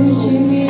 Hoje